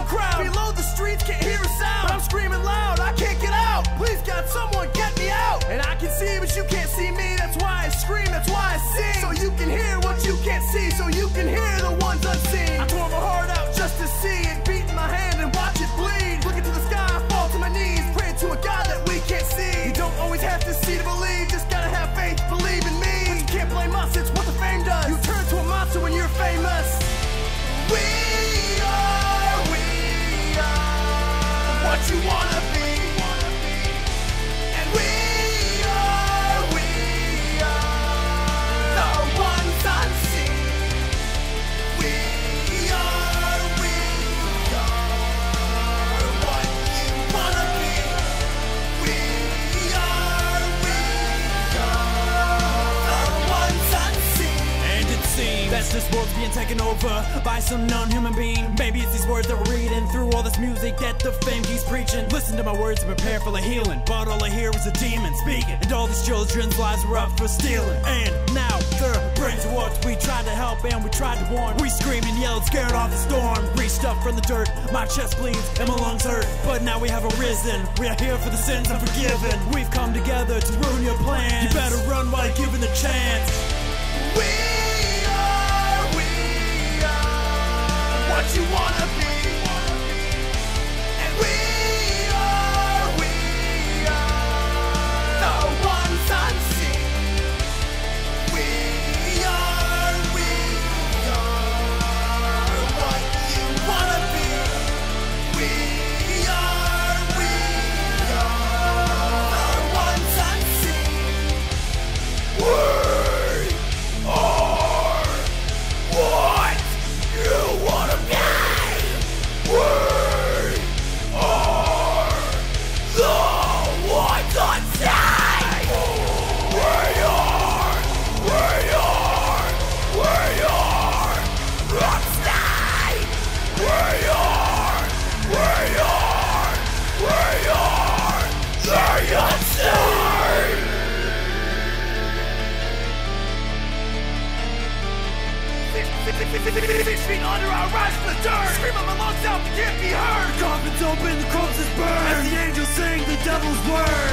one crowd. Below the streets can't hear a sound. But I'm screaming loud, I can't get out. Please God, someone get me out. And I can see, but you can't see me. That's why I scream, that's why I sing. So you can hear what you can't see, so you can hear this world's being taken over by some non-human being. Maybe it's these words that we're reading through all this music that the fame keeps preaching. Listen to my words and prepare for the healing. But all I hear is a demon speaking. And all these children's lives are up for stealing. And now their brains are warped. We tried to help and we tried to warn. We screamed and yelled, scared off the storm. Reached up from the dirt. My chest bleeds and my lungs hurt. But now we have arisen. We are here for the sins unforgiven. We've come together to ruin your plans. You better run while you're given the chance. We Six feet under our rise from the dirt Scream my lungs out, can't be heard The coffin's open, the corpses burn. As the angels sing the devil's word.